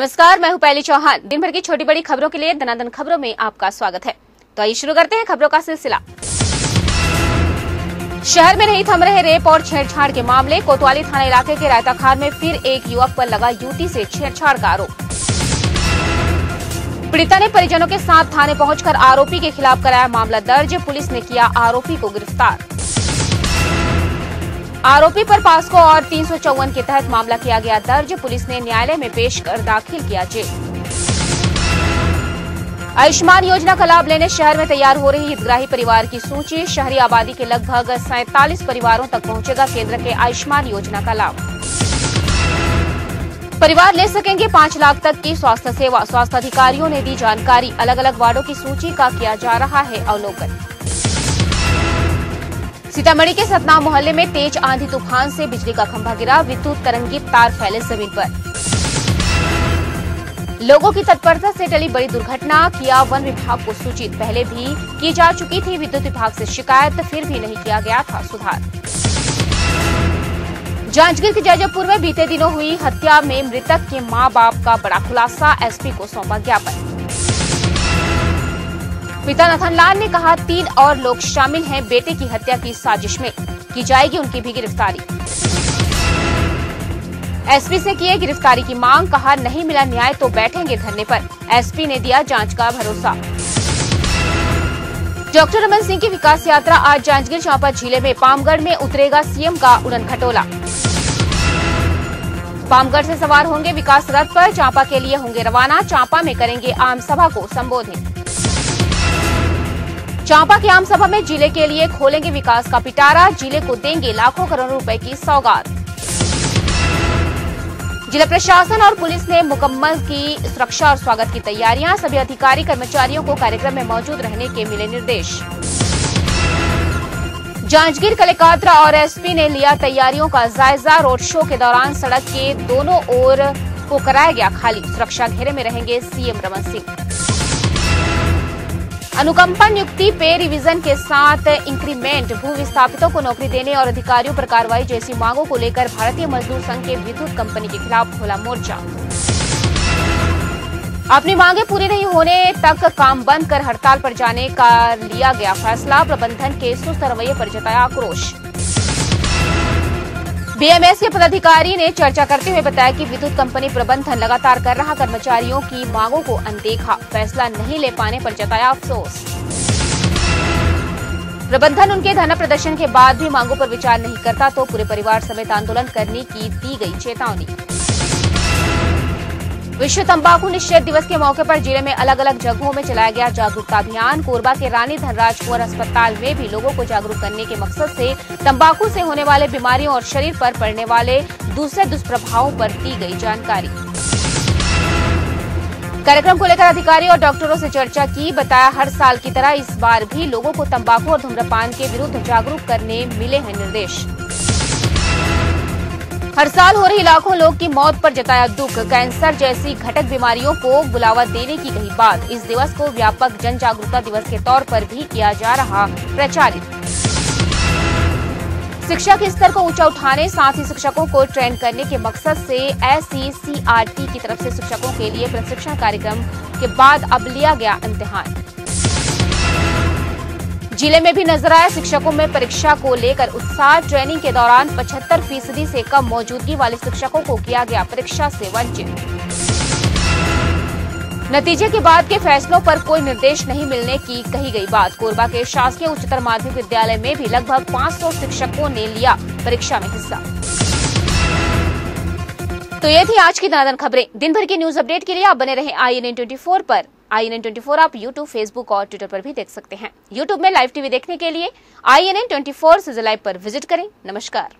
नमस्कार, मैं हूँ पहली चौहान। दिन भर की छोटी बड़ी खबरों के लिए दनादन खबरों में आपका स्वागत है। तो आइए शुरू करते हैं खबरों का सिलसिला। शहर में नहीं थम रहे रेप और छेड़छाड़ के मामले, कोतवाली थाना इलाके के रायता खान में फिर एक युवक पर लगा युवती से छेड़छाड़ का आरोप। पीड़िता ने परिजनों के साथ थाने पहुंचकर आरोपी के खिलाफ कराया मामला दर्ज, पुलिस ने किया आरोपी को गिरफ़्तार। आरोपी पर पास्को और तीन सौ चौवन के तहत मामला किया गया दर्ज। पुलिस ने न्यायालय में पेश कर दाखिल किया जेल। आयुष्मान योजना का लाभ लेने शहर में तैयार हो रही हितग्राही परिवार की सूची। शहरी आबादी के लगभग सैतालीस परिवारों तक पहुंचेगा केंद्र के आयुष्मान योजना का लाभ। परिवार ले सकेंगे पाँच लाख तक की स्वास्थ्य सेवा। स्वास्थ्य अधिकारियों ने दी जानकारी। अलग अलग वार्डों की सूची का किया जा रहा है अवलोकन। सीतामढ़ी के सतना मोहल्ले में तेज आंधी तूफ़ान से बिजली का खंभा गिरा, विद्युत तरंगी तार फैले ज़मीन पर। लोगों की तत्परता से टली बड़ी दुर्घटना, किया वन विभाग को सूचित। पहले भी की जा चुकी थी विद्युत विभाग से शिकायत, फिर भी नहीं किया गया था सुधार। जांजगीर के जैजपुर में बीते दिनों हुई हत्या में मृतक के माँ बाप का बड़ा खुलासा, एसपी को सौंपा ज्ञापन। पिता नथनलाल ने कहा, तीन और लोग शामिल हैं बेटे की हत्या की साजिश में। की जाएगी उनकी भी गिरफ्तारी। एसपी से किए गिरफ्तारी की मांग, कहा, नहीं मिला न्याय तो बैठेंगे धरने पर। एसपी ने दिया जाँच का भरोसा। डॉक्टर रमन सिंह की विकास यात्रा आज जांजगीर चांपा ज़िले में पामगढ़ में उतरेगा सीएम का उड़न खटोला। पामगढ़ से सवार होंगे विकास रथ पर, चांपा के लिए होंगे रवाना, चांपा में करेंगे आम सभा को संबोधित। चांपा की आम सभा में ज़िले के लिए खोलेंगे विकास का पिटारा। ज़िले को देंगे लाखों करोड़ रुपए की सौगात। जिला प्रशासन और पुलिस ने मुकम्मल की सुरक्षा और स्वागत की तैयारियाँ। सभी अधिकारी, कर्मचारियों को कार्यक्रम में मौजूद रहने के मिले निर्देश। जांजगीर कलेकात्रा और एसपी ने लिया तैयारियों का जायजा। रोड शो के दौरान सड़क के दोनों ओर को कराया गया खाली। सुरक्षा घेरे में रहेंगे सीएम रमन सिंह। अनुकंपा नियुक्ति, पे रिवीजन के साथ इंक्रीमेंट, भू विस्थापितों को नौकरी देने और अधिकारियों पर कार्रवाई जैसी मांगों को लेकर भारतीय मजदूर संघ के विद्युत कंपनी के खिलाफ खोला मोर्चा। अपनी मांगे पूरी नहीं होने तक काम बंद कर हड़ताल पर जाने का लिया गया फैसला। प्रबंधन के सुस्त रवैये पर जताया आक्रोश। बीएमएस के पदाधिकारी ने चर्चा करते हुए बताया कि विद्युत कंपनी प्रबंधन लगातार कर रहा, कर्मचारियों की मांगों को अनदेखा, फैसला नहीं ले पाने पर जताया अफसोस। प्रबंधन उनके धरना प्रदर्शन के बाद भी मांगों पर विचार नहीं करता तो पूरे परिवार समेत आंदोलन करने की दी गई चेतावनी। विश्व तंबाकू निषेध दिवस के मौके पर ज़िले में अलग अलग जगहों में चलाया गया जागरूकता अभियान। कोरबा के रानी धनराज कुंवर अस्पताल में भी लोगों को जागरूक करने के मकसद से तंबाकू से होने वाले बीमारियों और शरीर पर पड़ने वाले दूसरे दुष्प्रभावों पर दी गई जानकारी। कार्यक्रम को लेकर अधिकारी और डॉक्टरों से चर्चा की, बताया हर साल की तरह इस बार भी लोगों को तंबाकू और धूम्रपान के विरुद्ध जागरूक करने मिले हैं निर्देश। हर साल हो रही लाखों लोग की मौत पर जताया दुख। कैंसर जैसी घटक बीमारियों को बुलावा देने की कही बात। इस दिवस को व्यापक जन जागरूकता दिवस के तौर पर भी किया जा रहा प्रचारित। शिक्षा के स्तर को ऊँचा उठाने, साथ ही शिक्षकों को ट्रेन करने के मकसद से एसईसीआरटी की तरफ़ से शिक्षकों के लिए प्रशिक्षण कार्यक्रम के बाद अब लिया गया इम्तिहान। ज़िले में भी नज़र आया, शिक्षकों में परीक्षा को लेकर उत्साह। ट्रेनिंग के दौरान 75 फ़ीसदी से कम मौजूदगी वाले शिक्षकों को किया गया परीक्षा से वंचित। नतीजे के बाद के फैसलों पर कोई निर्देश नहीं मिलने की कही गई बात। कोरबा के शासकीय उच्चतर माध्यमिक विद्यालय में भी लगभग 500 शिक्षकों ने लिया परीक्षा में हिस्सा। तो ये थी आज की दादन खबरें। दिन भर की न्यूज़ अपडेट के लिए आप बने रहे आई एन ट्वेंटी पर। आई एन ट्वेंटी फोर आप यूट्यूब, फेसबुक और ट्विटर पर भी देख सकते हैं। यूट्यूब में लाइव टीवी देखने के लिए I N N twenty four live पर विज़िट करें। नमस्कार।